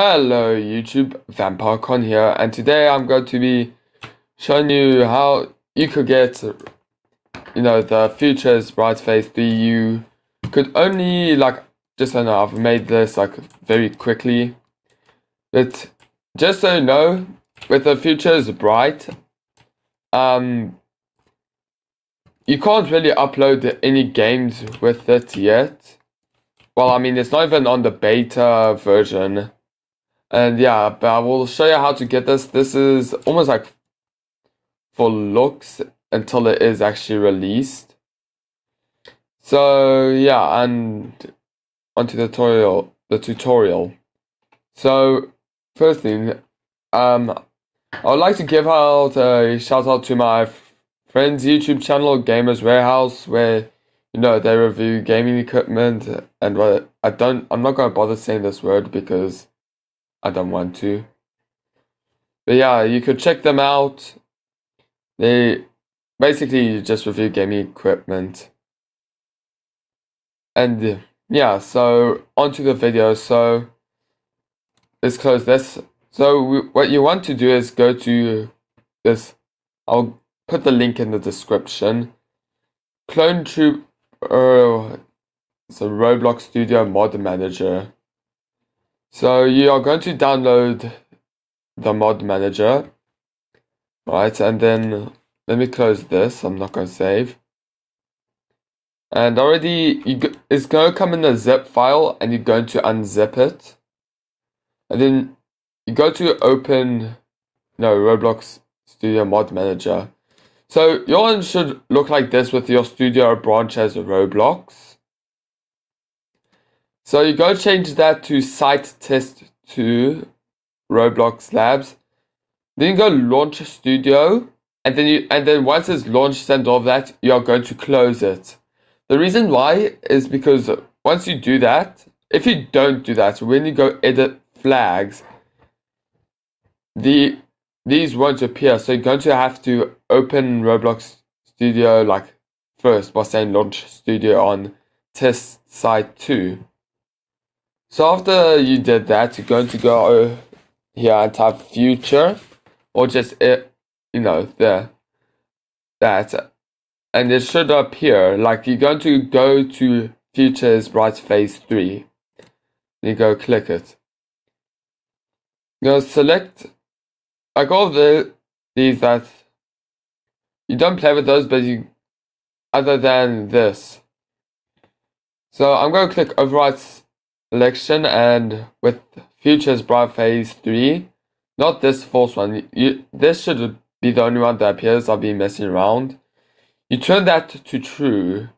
Hello YouTube, VampireCon here, and today I'm going to be showing you how you could get, you know, the Futures Bright Phase 3. You could only, like, just I know, I've made this, like, very quickly. But, just so you know, with the Futures Bright, um, you can't really upload any games with it yet. Well, I mean, it's not even on the beta version. And yeah, but I will show you how to get this. This is almost like for looks until it is actually released. So yeah, and onto the tutorial. The tutorial. So first thing, um, I would like to give out a shout out to my friend's YouTube channel, Gamers Warehouse, where you know they review gaming equipment and what I don't. I'm not gonna bother saying this word because I don't want to. But yeah, you could check them out. They basically you just review gaming equipment. And yeah, so onto the video. So let's close this. So we, what you want to do is go to this. I'll put the link in the description. Clone Troop. Uh, it's a Roblox Studio Mod Manager. So you are going to download the mod manager, right? And then let me close this. I'm not going to save. And already you it's going to come in a zip file and you're going to unzip it. And then you go to open, no, Roblox Studio Mod Manager. So your one should look like this with your studio branch as Roblox. So you go change that to site test 2 Roblox Labs. Then you go launch studio and then you and then once it's launched and all that, you are going to close it. The reason why is because once you do that, if you don't do that, when you go edit flags, the these won't appear. So you're going to have to open Roblox Studio like first by saying launch studio on test site 2. So after you did that, you're going to go here and type future or just it, you know, there, that, and it should appear like you're going to go to futures bright phase three. You go click it. You go select like all the these that you don't play with those, but you other than this. So I'm going to click override election and with futures bright phase 3 not this false one. You, this should be the only one that appears i'll be messing around. You turn that to true.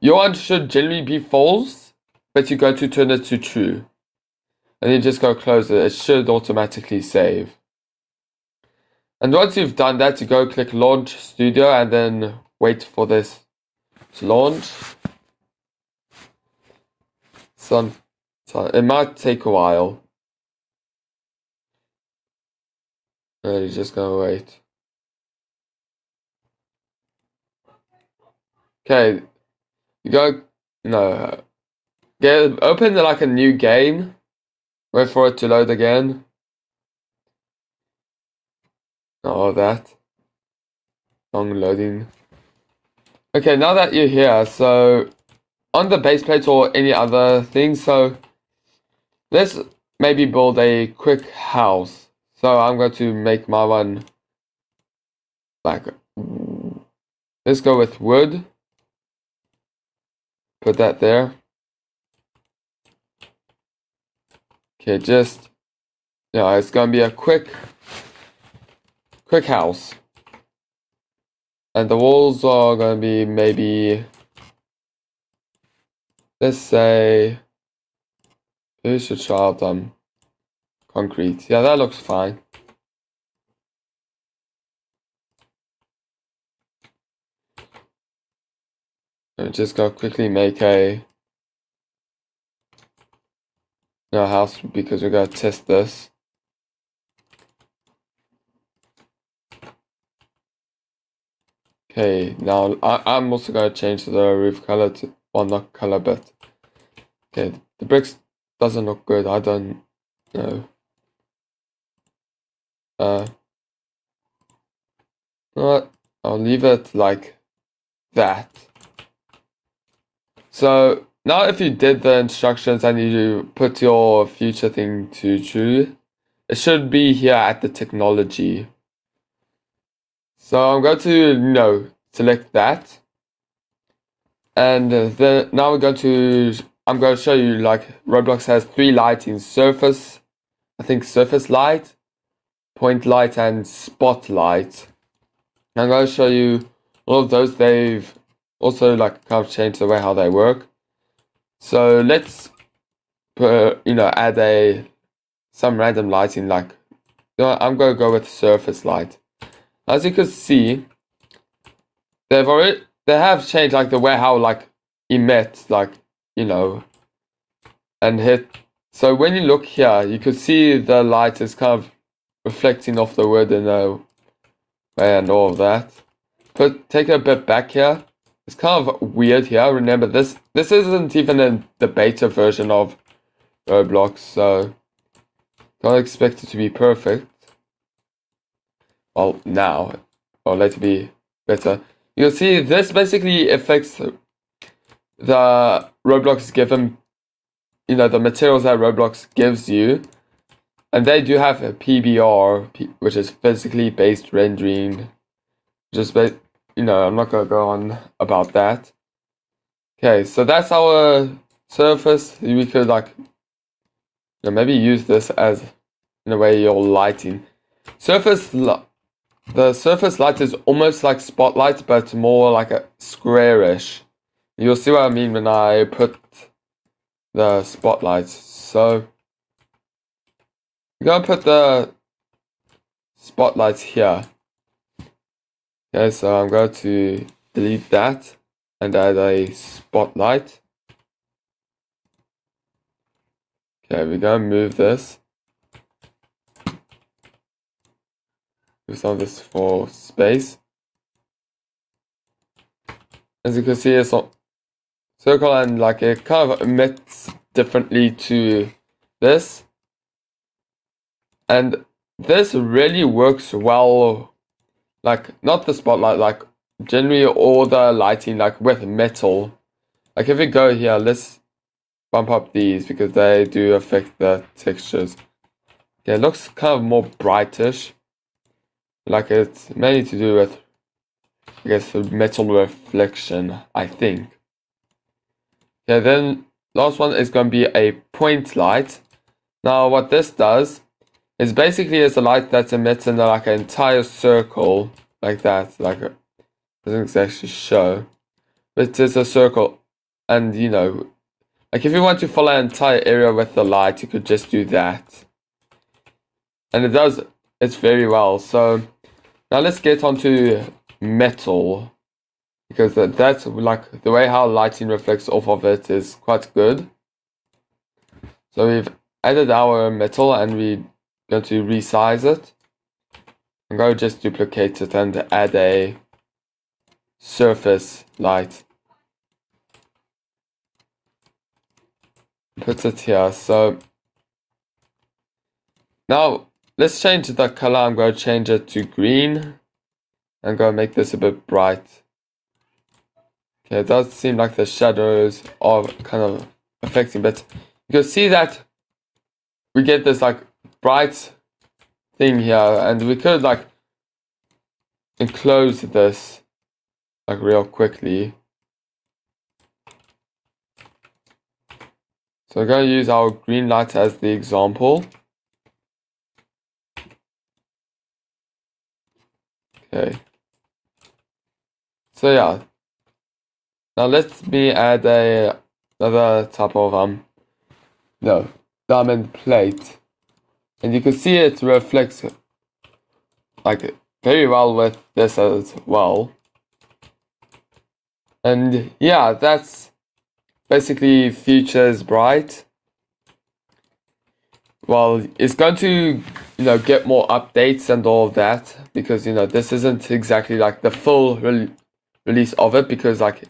Your one should generally be false but you go to turn it to true. And you just go close it. It should automatically save. And once you've done that you go click launch studio and then wait for this to launch so, so it might take a while. And you're just gonna wait. Okay, you go no get open like a new game. Wait for it to load again. All that. Long loading. Okay, now that you're here, so on the base plates or any other thing. So let's maybe build a quick house. So I'm going to make my one like, let's go with wood. Put that there. Okay, just, yeah, it's going to be a quick, quick house. And the walls are to be maybe let's say here's a child on concrete. Yeah, that looks fine. I'm just gonna quickly make a no house because we're gonna test this. Okay, now I, I'm also gonna change the roof color to well not color but okay the bricks doesn't look good I don't know. Uh? I'll leave it like that. So now if you did the instructions and you put your future thing to true, it should be here at the technology. So I'm going to, you know, select that. And uh, then now we're going to, I'm going to show you like Roblox has three lighting surface, I think surface light, point light and spotlight. I'm going to show you all of those. They've also like kind of changed the way how they work. So let's put, you know, add a some random lighting like you know, I'm gonna go with surface light. As you can see, they've already they have changed like the way how like emit like you know and hit so when you look here you could see the light is kind of reflecting off the wood way uh, and all of that. But take a bit back here. It's kind of weird here. Remember this this isn't even in the beta version of Roblox, so don't expect it to be perfect. Well, now, or later be better. You'll see this basically affects the Roblox given, you know, the materials that Roblox gives you. And they do have a PBR, which is physically based rendering. Just, you know, I'm not going to go on about that. Okay, so that's our surface. We could, like, you know, maybe use this as in a way your lighting. Surface the surface light is almost like spotlight, but more like a squarish. You'll see what I mean when I put the spotlight. So I'm gonna put the spotlight here. Okay, so I'm going to delete that and add a spotlight. Okay, we're gonna move this. Move some of this for space. As you can see, it's a circle and like it kind of emits differently to this. And this really works well, like not the spotlight, like generally all the lighting like with metal. Like if we go here, let's bump up these because they do affect the textures. Yeah, it looks kind of more brightish. Like it's mainly to do with, I guess, the metal reflection, I think. Yeah, then last one is going to be a point light. Now what this does is basically it's a light that emits in like an entire circle like that. Like it doesn't exactly show. But it's a circle and you know like if you want to follow an entire area with the light, you could just do that. And it does it's very well. So now let's get onto metal. Because that's like the way how lighting reflects off of it is quite good. So we've added our metal and we're going to resize it. I'm going to just duplicate it and add a surface light. put it here. So now let's change the color. I'm going to change it to green. I'm going to make this a bit bright. Okay, it does seem like the shadows are kind of affecting, but you can see that we get this like bright thing here, and we could like enclose this like real quickly. So we're going to use our green light as the example. Okay. So yeah. Now let me add a another type of um no diamond plate. And you can see it reflects like very well with this as well. And yeah, that's basically future is bright. Well, it's going to, you know, get more updates and all of that because, you know, this isn't exactly like the full re release of it because, like,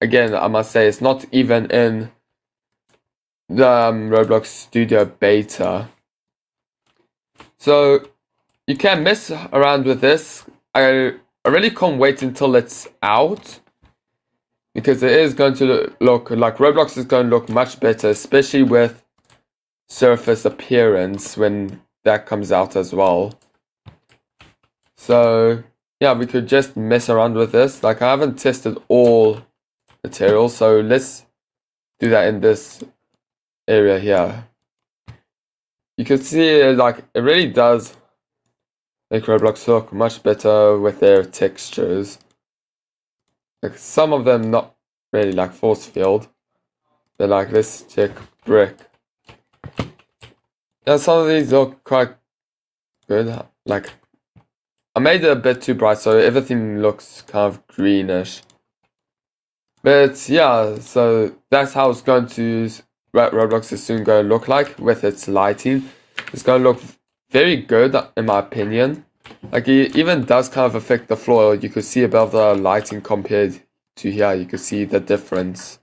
again, I must say, it's not even in the um, Roblox Studio beta. So you can mess around with this. I, I really can't wait until it's out because it is going to look like Roblox is going to look much better, especially with surface appearance when that comes out as well. So yeah, we could just mess around with this. Like I haven't tested all materials, so let's do that in this area here. You can see like it really does make Roblox look much better with their textures. Like some of them not really like force field. They're like this tick brick. Yeah, some of these look quite good. Like I made it a bit too bright so everything looks kind of greenish. But yeah, so that's how it's going to Roblox is soon going to look like with its lighting. It's going to look very good in my opinion. Like it even does kind of affect the floor. You could see above the lighting compared to here. You could see the difference.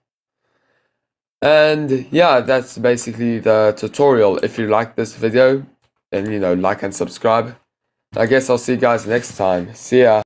And yeah, that's basically the tutorial. If you like this video, then you know, like and subscribe. I guess I'll see you guys next time. See ya.